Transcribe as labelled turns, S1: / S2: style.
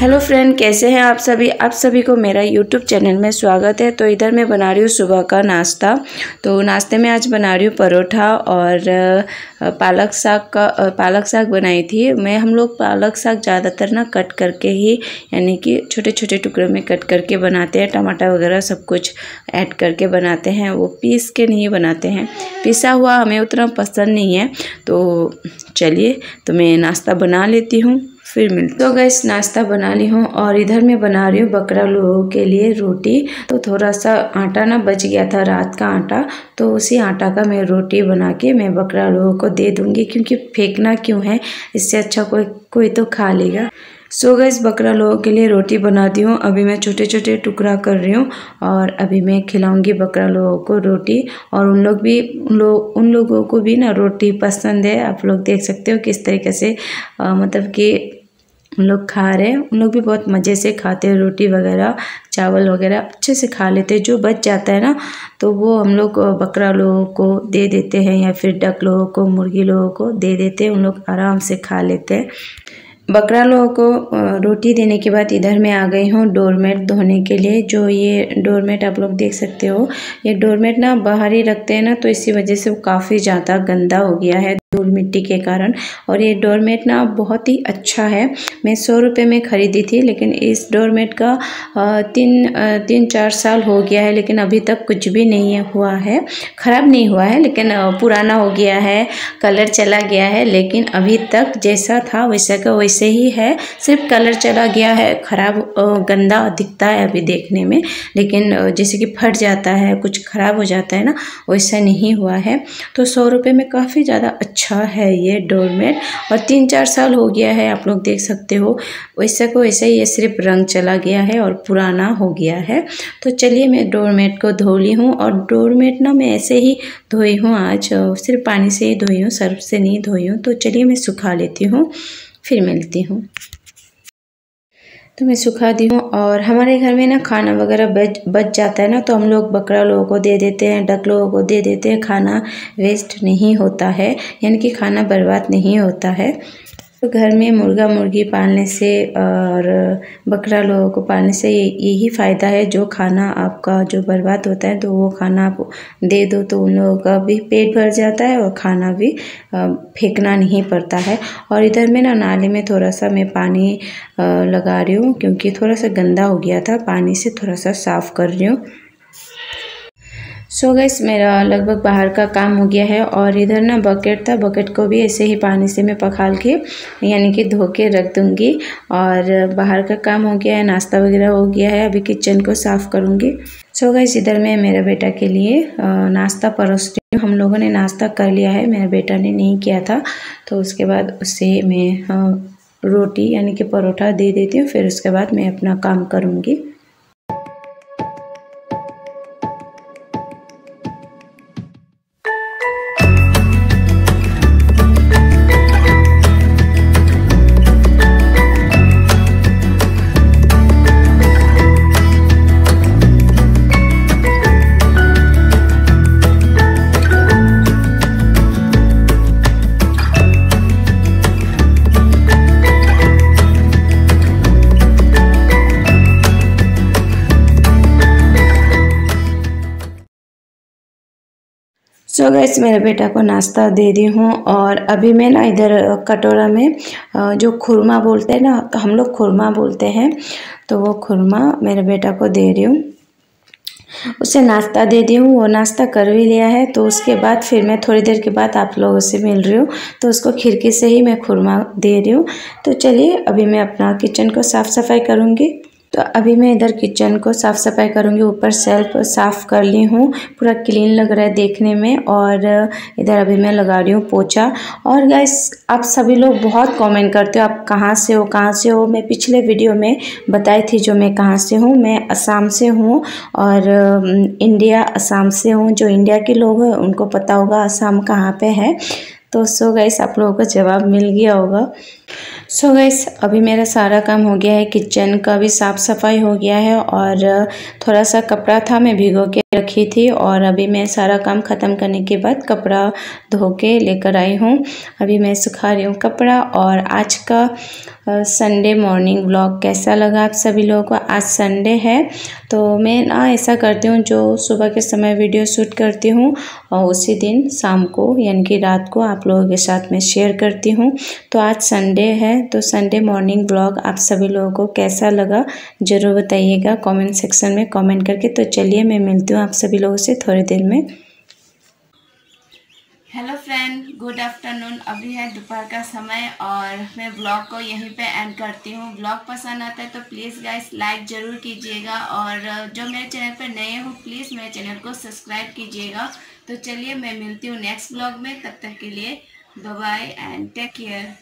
S1: Hello friend, कैसे हैं आप सभी? आप सभी को मेरा यूट्यूब चैनल में स्वागत है। तो इधर मैं बना रही हूँ सुबह का नाश्ता। तो नाश्ते में आज बना रही हूँ परोठा और पालक साग का पालक साग बनाई थी। मैं, हम लोग पालक साग ज़्यादातर ना कट करके ही, यानी कि छोटे छोटे टुकड़ों में कट करके बनाते हैं। टमाटर वगैरह सब कुछ ऐड करके बनाते हैं। वो पीस के नहीं बनाते हैं। पिसा हुआ हमें उतना पसंद नहीं है। तो चलिए तो मैं नाश्ता बना लेती हूँ। फिर मिल तो गैस नाश्ता बना ली हूँ और इधर मैं बना रही हूँ बकरा लोगों के लिए रोटी। तो थोड़ा सा आटा ना बच गया था रात का आटा। तो उसी आटा का मैं रोटी बना के मैं बकरा लोगों को दे दूँगी क्योंकि फेंकना क्यों है? इससे अच्छा कोई कोई तो खा लेगा। सो गैस बकरा लोगों के लिए रोटी बनाती हूँ। अभी मैं छोटे छोटे टुकड़ा कर रही हूँ और अभी मैं खिलाऊँगी बकरा लोगों को रोटी। और उन लोग भी उन लोग उन लोगों को भी ना रोटी पसंद है। आप लोग देख सकते हो किस तरीके से आ, मतलब कि उन लोग खा रहे हैं। उन लोग भी बहुत मज़े से खाते हैं, रोटी वगैरह, चावल वगैरह अच्छे से खा लेते हैं। जो बच जाता है ना तो वो हम लोग बकरा लोगों को दे देते हैं या फिर डक लोगों को, मुर्गी लोगों को दे देते हैं। उन लोग आराम से खा लेते हैं। बकरा लोगों को रोटी देने के बाद इधर मैं आ गई हूँ डोरमेट धोने के लिए। जो ये डोरमेट आप लोग देख सकते हो, ये डोरमेट ना बाहर ही रखते हैं ना तो इसी वजह से वो काफ़ी ज़्यादा गंदा हो गया है। धूल मिट्टी के कारण। और ये डोरमेट ना बहुत ही अच्छा है। मैं सौ रुपये में ख़रीदी थी, लेकिन इस डोरमेट का तीन तीन, चार साल हो गया है, लेकिन अभी तक कुछ भी नहीं हुआ है। ख़राब नहीं हुआ है, लेकिन पुराना हो गया है, कलर चला गया है, लेकिन अभी तक जैसा था, वैसा का वैसे ही है। सिर्फ़ कलर चला गया है, ख़राब गंदा दिखता है अभी देखने में, लेकिन जैसे कि फट जाता है, कुछ ख़राब हो जाता है ना, वैसा नहीं हुआ है। तो सौ रुपये में काफ़ी ज़्यादा अच्छा अच्छा है ये डोरमेट और तीन चार साल हो गया है, आप लोग देख सकते हो। वैसे को वैसे ही ये सिर्फ़ रंग चला गया है और पुराना हो गया है। तो चलिए मैं डोरमेट को धो ली हूँ और डोरमेट ना मैं ऐसे ही धोई हूँ आज, सिर्फ़ पानी से ही धोई हूँ, सर्फ से नहीं धोई हूँ। तो चलिए मैं सुखा लेती हूँ, फिर मिलती हूँ। तो मैं सुखा दी हूँ। और हमारे घर में ना खाना वगैरह बच बच जाता है ना तो हम लोग बकरा लोगों को दे देते हैं, डक लोगों को दे देते हैं। खाना वेस्ट नहीं होता है, यानी कि खाना बर्बाद नहीं होता है। घर में मुर्गा मुर्गी पालने से और बकरा लोगों को पालने से यही फ़ायदा है। जो खाना आपका जो बर्बाद होता है तो वो खाना आप दे दो तो उन लोगों का भी पेट भर जाता है और खाना भी फेंकना नहीं पड़ता है। और इधर में ना नाले में थोड़ा सा मैं पानी लगा रही हूँ, क्योंकि थोड़ा सा गंदा हो गया था। पानी से थोड़ा सा साफ़ कर रही हूँ। सो so गैस मेरा लगभग बाहर का काम हो गया है और इधर ना बकेट था बकेट को भी ऐसे ही पानी से मैं पखाल के, यानी कि धो के रख दूँगी। और बाहर का काम हो गया है, नाश्ता वगैरह हो गया है, अभी किचन को साफ़ करूँगी। सो so गैस इधर मैं मेरे बेटा के लिए नाश्ता परोस रही हूँ। हम लोगों ने नाश्ता कर लिया है, मेरे बेटा ने नहीं किया था। तो उसके बाद उससे मैं रोटी, यानी कि परोठा दे देती हूँ, फिर उसके बाद मैं अपना काम करूँगी। सो so गैस मेरे बेटा को नाश्ता दे दी हूँ और अभी मैं ना इधर कटोरा में जो खुरमा बोलते हैं ना तो हम लोग खुरमा बोलते हैं तो वो खुरमा मेरे बेटा को दे रही हूँ। उसे नाश्ता दे दी हूँ, वो नाश्ता कर भी लिया है तो उसके बाद फिर मैं थोड़ी देर के बाद आप लोगों से मिल रही हूँ तो उसको खिड़की से ही मैं खुरमा दे रही हूँ। तो चलिए, अभी मैं अपना किचन को साफ़ सफ़ाई करूँगी। तो अभी मैं इधर किचन को साफ़ सफ़ाई करूँगी, ऊपर सेल्फ साफ़ कर ली हूँ, पूरा क्लीन लग रहा है देखने में और इधर अभी मैं लगा रही हूँ पोछा। और गैस आप सभी लोग बहुत कमेंट करते हो, आप कहाँ से हो, कहाँ से हो? मैं पिछले वीडियो में बताई थी जो मैं कहाँ से हूँ। मैं असम से हूँ और इंडिया असम से हूँ। जो इंडिया के लोग हैं, उनको पता होगा असम कहाँ पर है। तो सो गैस आप लोगों को जवाब मिल गया होगा। सो so गैस अभी मेरा सारा काम हो गया है किचन का भी साफ़ सफ़ाई हो गया है और थोड़ा सा कपड़ा था, मैं भिगो के रखी थी और अभी मैं सारा काम ख़त्म करने के बाद कपड़ा धो के लेकर आई हूँ। अभी मैं सुखा रही हूँ कपड़ा और आज का संडे मॉर्निंग व्लॉग कैसा लगा आप सभी लोगों को? आज संडे है तो मैं ना ऐसा करती हूँ, जो सुबह के समय वीडियो शूट करती हूँ और उसी दिन शाम को, यानी कि रात को आप लोगों के साथ मैं शेयर करती हूँ। तो आज संडे है तो संडे मॉर्निंग ब्लॉग आप सभी लोगों को कैसा लगा ज़रूर बताइएगा कमेंट सेक्शन में कमेंट करके। तो चलिए मैं मिलती हूँ आप सभी लोगों से थोड़ी देर में।
S2: हेलो फ्रेंड गुड आफ्टरनून अभी है दोपहर का समय और मैं ब्लॉग को यहीं पे एंड करती हूँ। ब्लॉग पसंद आता है तो प्लीज़ गाइस लाइक ज़रूर कीजिएगा और जो मेरे चैनल पर नए हो प्लीज़ मेरे चैनल को सब्सक्राइब कीजिएगा। तो चलिए मैं मिलती हूँ नेक्स्ट ब्लॉग में, तब तक के लिए बाय एंड टेक केयर